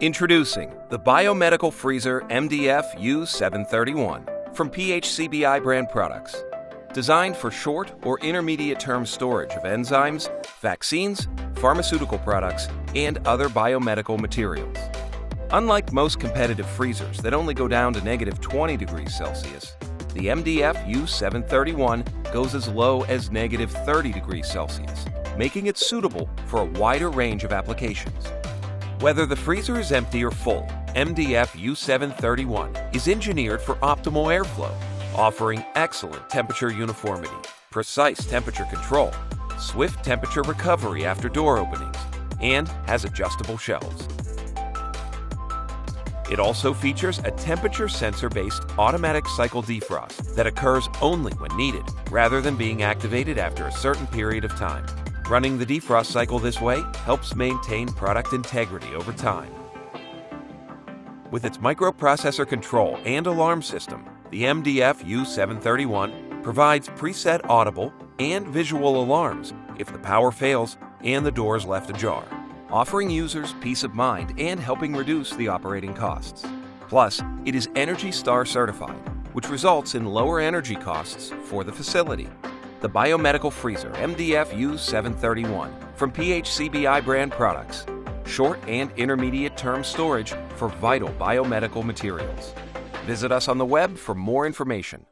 Introducing the Biomedical Freezer MDF U731 from PHCBI brand products. Designed for short or intermediate term storage of enzymes, vaccines, pharmaceutical products, and other biomedical materials. Unlike most competitive freezers that only go down to negative 20 degrees Celsius, the MDF U731 goes as low as negative 30 degrees Celsius, making it suitable for a wider range of applications. Whether the freezer is empty or full, MDF U731 is engineered for optimal airflow, offering excellent temperature uniformity, precise temperature control, swift temperature recovery after door openings, and has adjustable shelves. It also features a temperature sensor based automatic cycle defrost that occurs only when needed, rather than being activated after a certain period of time. Running the defrost cycle this way helps maintain product integrity over time. With its microprocessor control and alarm system, the MDF U731 provides preset audible and visual alarms if the power fails and the door is left ajar offering users peace of mind and helping reduce the operating costs. Plus, it is Energy Star certified, which results in lower energy costs for the facility. The Biomedical Freezer MDF U731 from PHCBI brand products. Short and intermediate term storage for vital biomedical materials. Visit us on the web for more information